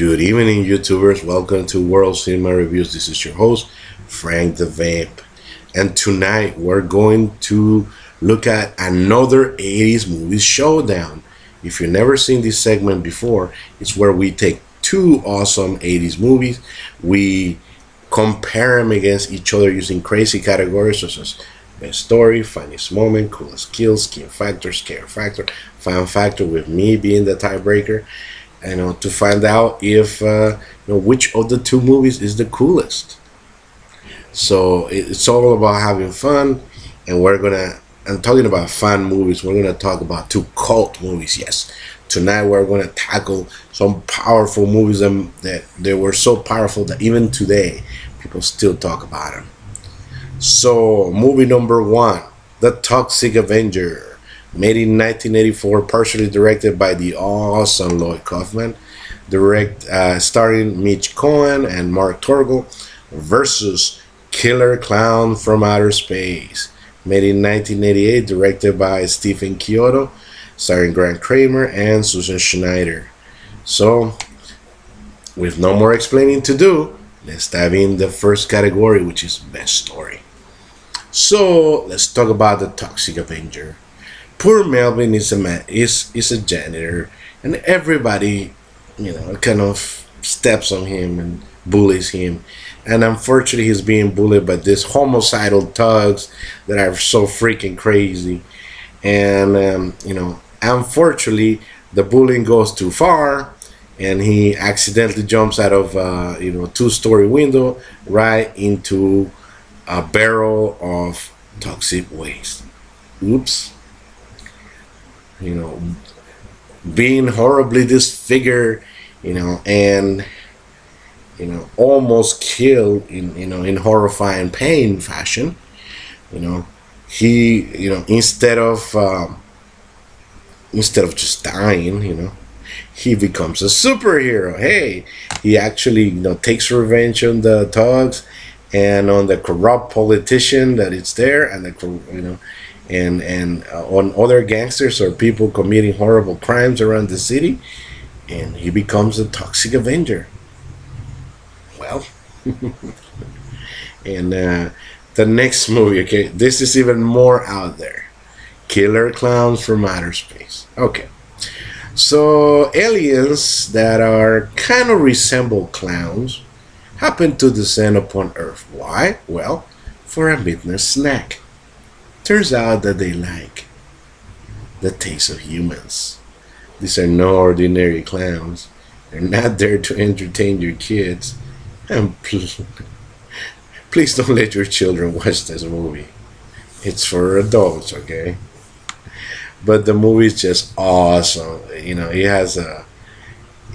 Good evening, YouTubers. Welcome to World Cinema Reviews. This is your host, Frank the Vamp. And tonight we're going to look at another 80s movie showdown. If you've never seen this segment before, it's where we take two awesome 80s movies. We compare them against each other using crazy categories such as best story, funniest moment, coolest kills, skin factor, scare factor, fan factor, with me being the tiebreaker you know, to find out if uh, you know which of the two movies is the coolest. So it's all about having fun, and we're gonna. I'm talking about fun movies. We're gonna talk about two cult movies. Yes, tonight we're gonna tackle some powerful movies that that they were so powerful that even today people still talk about them. So movie number one, The Toxic Avenger made in 1984, partially directed by the awesome Lloyd Kaufman, direct uh, starring Mitch Cohen and Mark Torgl, versus Killer Clown from Outer Space, made in 1988, directed by Stephen Chiodo, starring Grant Kramer and Susan Schneider. So, with no more explaining to do, let's dive in the first category, which is best story. So, let's talk about the Toxic Avenger poor Melvin is a man, is is a janitor, and everybody, you know, kind of steps on him and bullies him. And unfortunately, he's being bullied by these homicidal thugs that are so freaking crazy. And um, you know, unfortunately, the bullying goes too far, and he accidentally jumps out of uh, you know two-story window right into a barrel of toxic waste. Oops you know, being horribly disfigured, you know, and you know, almost killed in you know in horrifying pain fashion. You know, he you know instead of um, instead of just dying, you know, he becomes a superhero. Hey, he actually you know takes revenge on the thugs and on the corrupt politician that is there, and the you know and and uh, on other gangsters or people committing horrible crimes around the city, and he becomes a toxic avenger. Well, and uh, the next movie, okay, this is even more out there. Killer Clowns from Outer Space. Okay. So, aliens that are kind of resemble clowns happen to descend upon Earth. Why? Well, for a midnight snack. Turns out that they like the taste of humans. These are no ordinary clowns. They're not there to entertain your kids. And please, please don't let your children watch this movie. It's for adults, okay? But the movie is just awesome. You know, it has a.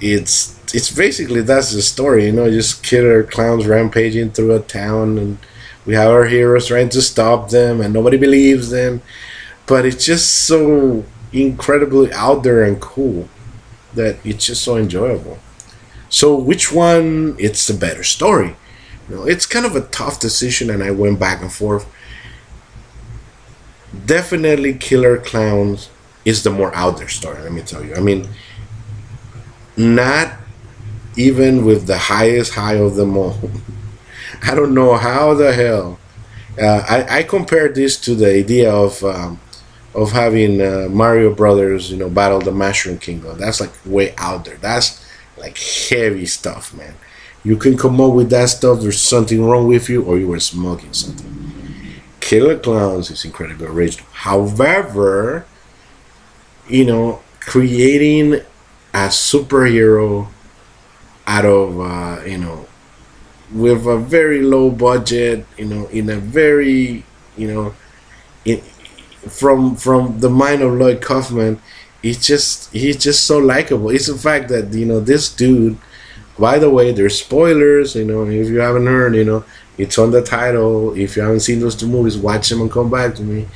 It's it's basically that's the story. You know, just killer clowns rampaging through a town and we have our heroes trying to stop them, and nobody believes them. But it's just so incredibly out there and cool that it's just so enjoyable. So, which one? It's the better story. You know, it's kind of a tough decision, and I went back and forth. Definitely, Killer Clowns is the more out there story. Let me tell you. I mean, not even with the highest high of them all. I don't know how the hell. Uh, I, I compared this to the idea of um, of having uh, Mario Brothers, you know, battle the Mushroom Kingdom. That's like way out there. That's like heavy stuff, man. You can come up with that stuff. There's something wrong with you, or you were smoking something. Killer Clowns is incredibly original. However, you know, creating a superhero out of uh, you know with a very low budget, you know, in a very, you know, in, from from the mind of Lloyd Kaufman, he's just he's just so likable. It's the fact that you know this dude. By the way, there's spoilers. You know, if you haven't heard, you know, it's on the title. If you haven't seen those two movies, watch them and come back to me.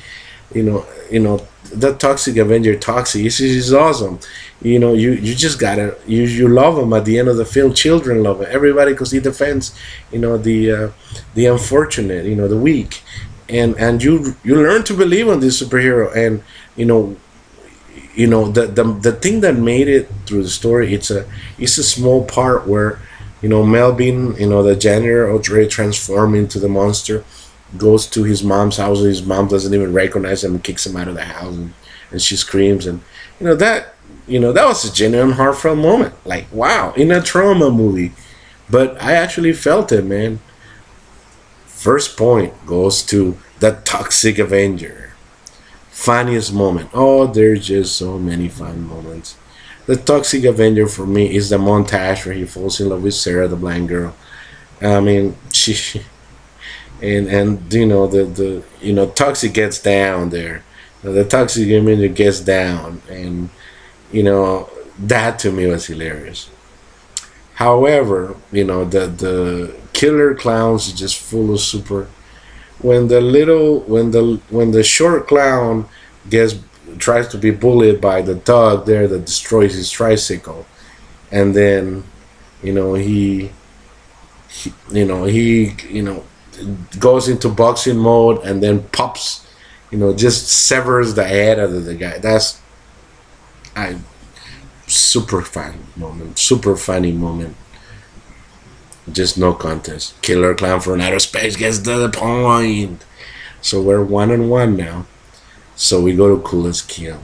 You know, you know, the Toxic Avenger, Toxic, is is awesome. You know you you just gotta you you love him at the end of the film. Children love him. Everybody because he defends you know the uh, the unfortunate you know the weak. And and you you learn to believe in this superhero. And you know you know the, the the thing that made it through the story it's a it's a small part where you know melvin you know the janitor already transform into the monster goes to his mom's house and his mom doesn't even recognize him and kicks him out of the house and, and she screams and you know that you know that was a genuine heartfelt moment. Like wow in a Troma movie. But i actually felt it man. First point goes to the toxic avenger. Funniest moment. Oh there's just so many fun moments. The toxic avenger for me is the montage where he falls in love with sarah the blind girl. I mean she and and you know the the you know toxic gets down there. The toxic avenger gets down. And you know that to me was hilarious. However you know the the killer clowns is just full of super. When the little when the when the short clown gets tries to be bullied by the dog there that destroys his tricycle and then you know he, he you know he you know goes into boxing mode and then pops you know just severs the head of the guy that's I super fun moment, super funny moment. Just no contest. Killer Clown from Outer Space gets the point. So we're one and one now. So we go to coolest kill.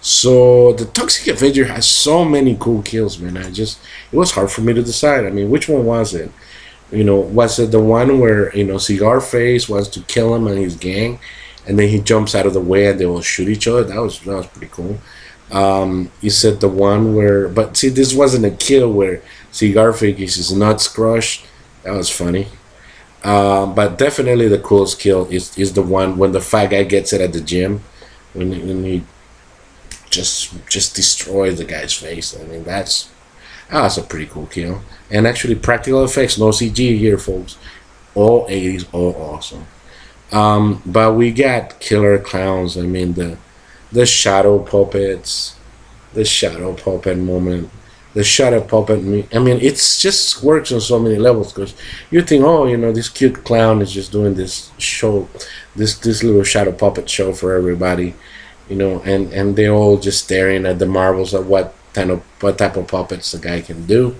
So the Toxic Avenger has so many cool kills, man. I just it was hard for me to decide. I mean, which one was it? You know, was it the one where you know Cigar Face wants to kill him and his gang, and then he jumps out of the way and they will shoot each other. That was that was pretty cool. Um, you said the one where, but see, this wasn't a kill where Cigarface gets his nuts crushed. That was funny. Um, but definitely the coolest kill is is the one when the fat guy gets it at the gym, when, when he just just destroys the guy's face. I mean that's that's a pretty cool kill. And actually practical effects, no CG here, folks. All 80s, all awesome. Um, but we got killer clowns. I mean the the shadow puppets, the shadow puppet moment, the shadow puppet. I mean, it's just works on so many levels because you think, oh, you know, this cute clown is just doing this show, this this little shadow puppet show for everybody, you know, and and they're all just staring at the marvels of what kind of what type of puppets the guy can do.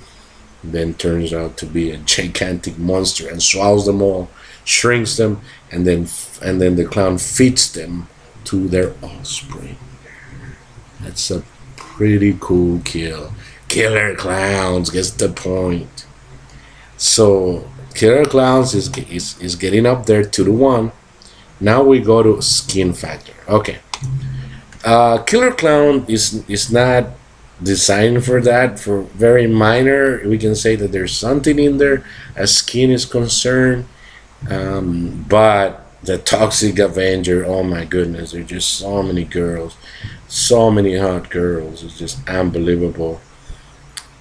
Then turns out to be a gigantic monster and swallows them all shrinks them, and then and then the clown feeds them to their offspring. That's a pretty cool kill. Killer Clowns gets the point. So Killer Clowns is is, is getting up there two to one. Now we go to skin factor. Okay. Uh, Killer Clown is is not designed for that. For very minor, we can say that there's something in there as skin is concerned. Um, but the Toxic Avenger, oh my goodness, there's just so many girls, so many hot girls. It's just unbelievable.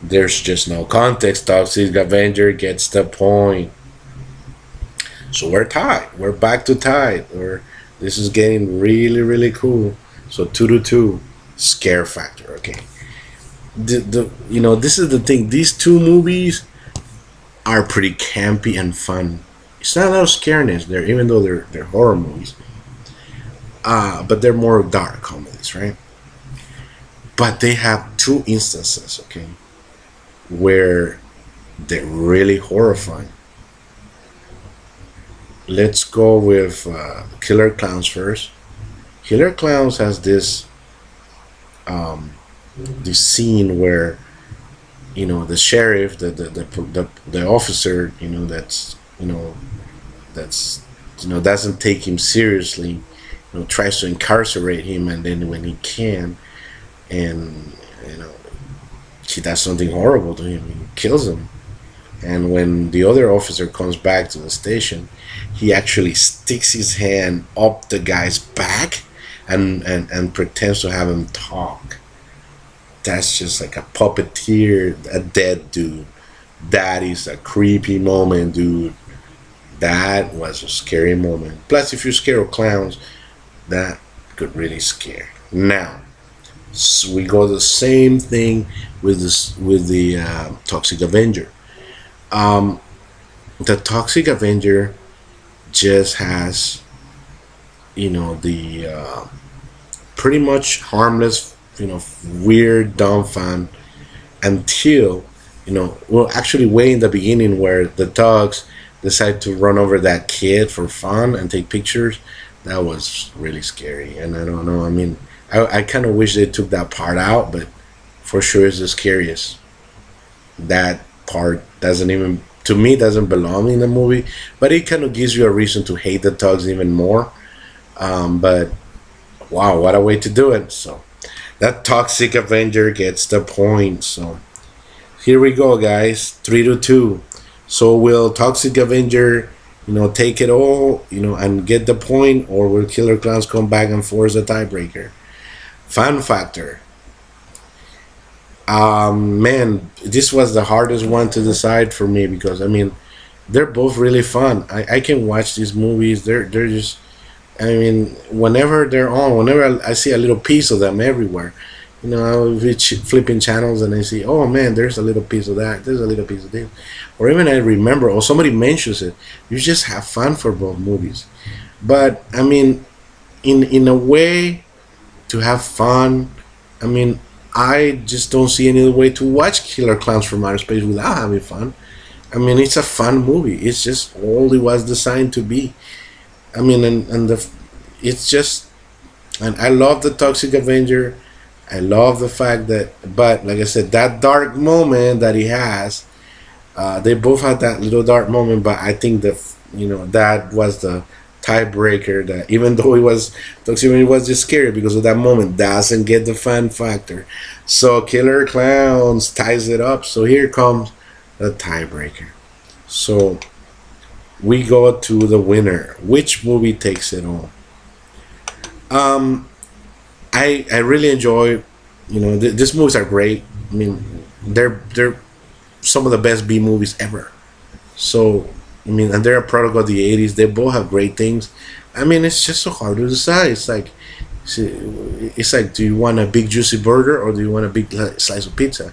There's just no context. Toxic Avenger gets the point. So we're tied. We're back to tied. Or this is getting really, really cool. So two to two, scare factor. Okay. The, the you know this is the thing. These two movies are pretty campy and fun it's not a lot of scariness there, even though they're they're horror movies. Uh, but they're more dark comedies, right? But they have two instances, okay, where they're really horrifying. Let's go with uh, Killer Clowns first. Killer Clowns has this um, this scene where you know the sheriff, the the, the the the officer, you know that's you know that's you know doesn't take him seriously you know tries to incarcerate him and then when he can and you know she does something horrible to him he kills him. And when the other officer comes back to the station he actually sticks his hand up the guy's back and and, and pretends to have him talk that's just like a puppeteer a dead dude that is a creepy moment dude that was a scary moment. Plus, if you're scared of clowns, that could really scare. Now, so we go the same thing with this with the uh, Toxic Avenger. Um, the Toxic Avenger just has, you know, the uh, pretty much harmless, you know, weird, dumb fun until, you know, well, actually, way in the beginning where the dogs decide to run over that kid for fun and take pictures. That was really scary. And I don't know. I mean, I, I kind of wish they took that part out, but for sure it's the scariest. That part doesn't even, to me, doesn't belong in the movie, but it kind of gives you a reason to hate the dogs even more. Um, but wow, what a way to do it. So that toxic Avenger gets the point. So here we go, guys. Three to two. So will Toxic Avenger, you know, take it all, you know, and get the point, or will Killer Clowns come back and force a tiebreaker? Fun factor. Um, man, this was the hardest one to decide for me because I mean, they're both really fun. I, I can watch these movies. They're they're just, I mean, whenever they're on, whenever I, see a little piece of them everywhere, you know, I'll be flipping channels and I see, oh man, there's a little piece of that. There's a little piece of this, or even I remember, or somebody mentions it. You just have fun for both movies, but I mean, in in a way, to have fun. I mean, I just don't see any other way to watch Killer Clowns from Outer Space without having fun. I mean, it's a fun movie. It's just all it was designed to be. I mean, and, and the, it's just, and I love the Toxic Avenger. I love the fact that, but like I said, that dark moment that he has, uh, they both had that little dark moment, but I think that, you know, that was the tiebreaker that even though it was Toxic Avenger was just scary because of that moment, doesn't get the fun factor. So Killer Clowns ties it up. So here comes the tiebreaker. So we go to the winner. Which movie takes it all? Um, I I really enjoy. You know, th- these movies are great. I mean, they're they're some of the best B movies ever. So I mean, and they're a product of the '80s. They both have great things. I mean, it's just so hard to decide. It's like, it's like, do you want a big juicy burger or do you want a big slice of pizza?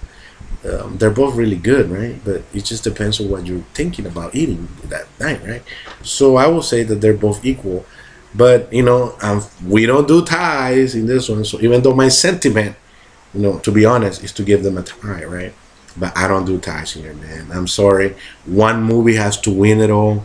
Um, they're both really good, right? But it just depends on what you're thinking about eating that night, right? So I will say that they're both equal. But you know, um, we don't do ties in this one. So even though my sentiment, you know, to be honest, is to give them a tie, right? But I don't do ties here, man. I'm sorry. One movie has to win it all,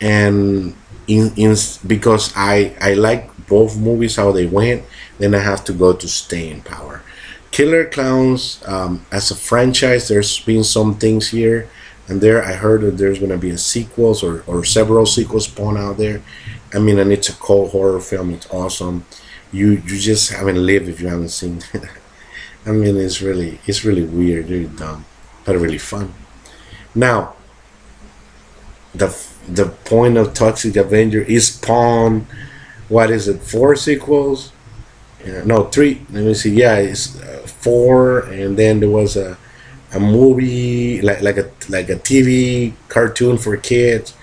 and in, in because I I like both movies how they went, then I have to go to Staying Power. Killer Clowns um, as a franchise, there's been some things here and there. I heard that there's gonna be a sequels or, or several sequels spawn out there. I mean, and it's a cold horror film. It's awesome. You you just haven't lived if you haven't seen it. I mean, it's really it's really weird, really dumb, but really fun. Now, the the point of Toxic Avenger is Spawn. What is it? Four sequels? No, three. Let me see. Yeah, it's uh, four, and then there was a a movie like like a like a TV cartoon for kids.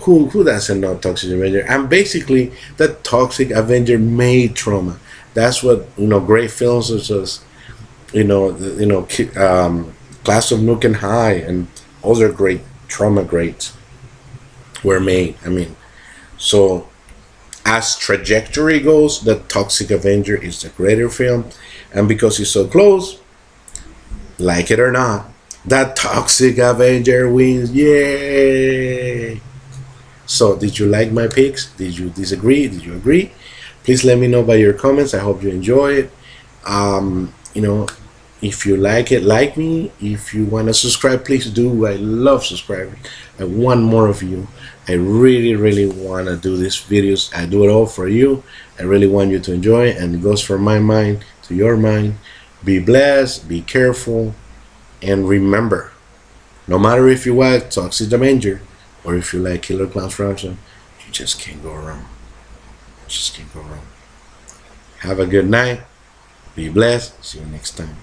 Who who doesn't know Toxic Avenger? And basically, the Toxic Avenger made Troma That's what you know. Great films such as you know you know um, Class of Nuke 'Em High and other great Troma greats were made. I mean, so as trajectory goes, the Toxic Avenger is the greater film, and because it's so close, like it or not, that Toxic Avenger wins. Yay! So, did you like my picks? Did you disagree? Did you agree? Please let me know by your comments. I hope you enjoy it. Um, you know, if you like it, like me. If you want to subscribe, please do. I love subscribing. I want more of you. I really, really want to do these videos. I do it all for you. I really want you to enjoy and it goes from my mind to your mind. Be blessed, be careful, and remember, no matter if you like Toxic Avenger or if you like Killer Clowns Fraction, you just can't go wrong. You just can't go wrong. Have a good night. Be blessed. See you next time.